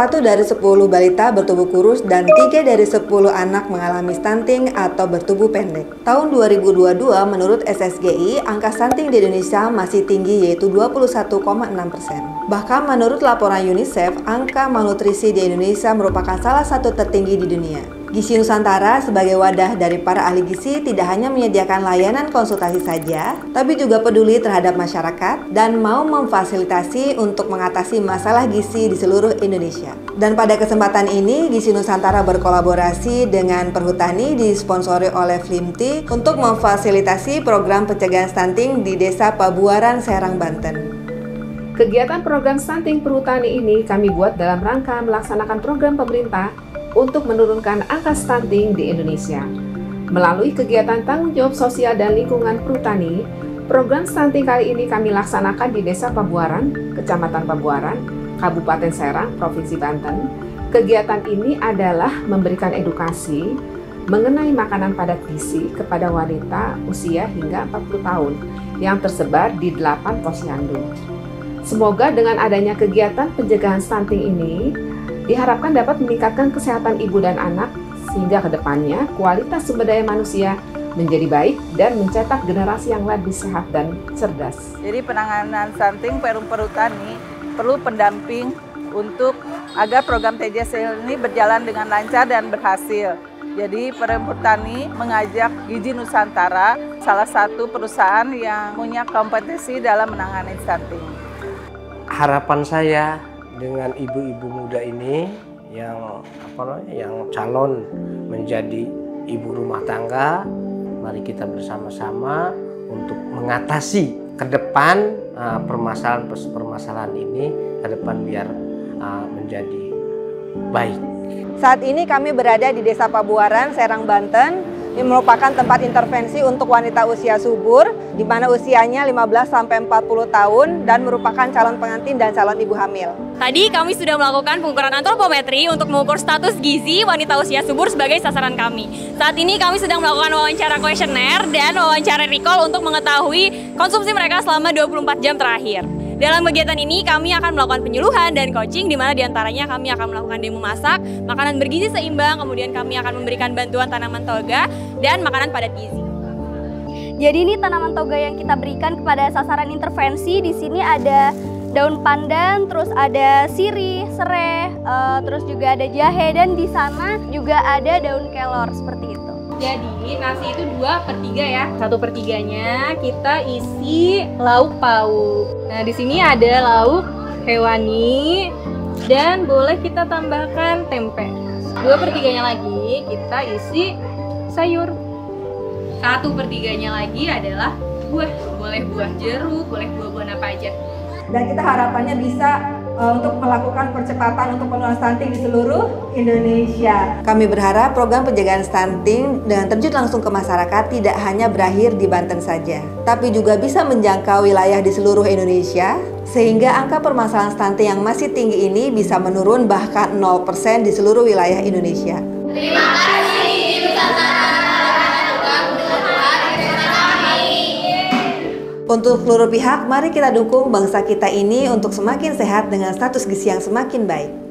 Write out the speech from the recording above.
Satu dari 10 balita bertubuh kurus dan tiga dari 10 anak mengalami stunting atau bertubuh pendek. Tahun 2022 menurut SSGI, angka stunting di Indonesia masih tinggi yaitu 21,6 persen. Bahkan menurut laporan UNICEF, angka malnutrisi di Indonesia merupakan salah satu tertinggi di dunia. Gizi Nusantara sebagai wadah dari para ahli gizi tidak hanya menyediakan layanan konsultasi saja, tapi juga peduli terhadap masyarakat dan mau memfasilitasi untuk mengatasi masalah gizi di seluruh Indonesia. Dan pada kesempatan ini, Gizi Nusantara berkolaborasi dengan Perhutani disponsori oleh Flimti untuk memfasilitasi program pencegahan stunting di Desa Pabuaran, Serang, Banten. Kegiatan program stunting perhutani ini kami buat dalam rangka melaksanakan program pemerintah untuk menurunkan angka stunting di Indonesia. Melalui kegiatan tanggung jawab sosial dan lingkungan perhutani, program stunting kali ini kami laksanakan di Desa Pabuaran, Kecamatan Pabuaran, Kabupaten Serang, Provinsi Banten. Kegiatan ini adalah memberikan edukasi mengenai makanan padat gizi kepada wanita usia hingga 40 tahun yang tersebar di 8 posyandu. Semoga dengan adanya kegiatan pencegahan stunting ini diharapkan dapat meningkatkan kesehatan ibu dan anak sehingga ke depannya kualitas sumber daya manusia menjadi baik dan mencetak generasi yang lebih sehat dan cerdas. Jadi penanganan stunting Perum Perhutani perlu pendamping untuk agar program TJS ini berjalan dengan lancar dan berhasil. Jadi Perum Perhutani mengajak Gizi Nusantara, salah satu perusahaan yang punya kompetensi dalam menangani stunting. Harapan saya dengan ibu-ibu muda ini yang apa namanya yang calon menjadi ibu rumah tangga mari kita bersama-sama untuk mengatasi ke depan uh, permasalahan permasalahan ini ke depan biar uh, menjadi baik. Saat ini kami berada di Desa Pabuaran, Serang, Banten ini merupakan tempat intervensi untuk wanita usia subur, di mana usianya 15 sampai 40 tahun dan merupakan calon pengantin dan calon ibu hamil. Tadi kami sudah melakukan pengukuran antropometri untuk mengukur status gizi wanita usia subur sebagai sasaran kami. Saat ini kami sedang melakukan wawancara kuesioner dan wawancara recall untuk mengetahui konsumsi mereka selama 24 jam terakhir. Dalam kegiatan ini kami akan melakukan penyuluhan dan coaching di mana di antaranya kami akan melakukan demo masak, makanan bergizi seimbang, kemudian kami akan memberikan bantuan tanaman toga dan makanan padat gizi. Jadi ini tanaman toga yang kita berikan kepada sasaran intervensi di sini ada daun pandan, terus ada sirih, serai, uh, terus juga ada jahe dan di sana juga ada daun kelor seperti itu. Jadi nasi itu dua per tiga ya. Satu per tiganya kita isi lauk pauk. Nah di sini ada lauk hewani dan boleh kita tambahkan tempe. Dua per tiganya lagi kita isi sayur. Satu per tiganya lagi adalah buah. Boleh buah jeruk, boleh buah-buahan apa aja. Dan kita harapannya bisa uh, untuk melakukan percepatan untuk penurunan stunting di seluruh Indonesia. Kami berharap program pencegahan stunting dengan terjun langsung ke masyarakat tidak hanya berakhir di Banten saja, tapi juga bisa menjangkau wilayah di seluruh Indonesia sehingga angka permasalahan stunting yang masih tinggi ini bisa menurun bahkan 0% di seluruh wilayah Indonesia. Terima kasih Untuk seluruh pihak, mari kita dukung bangsa kita ini untuk semakin sehat dengan status gizi yang semakin baik.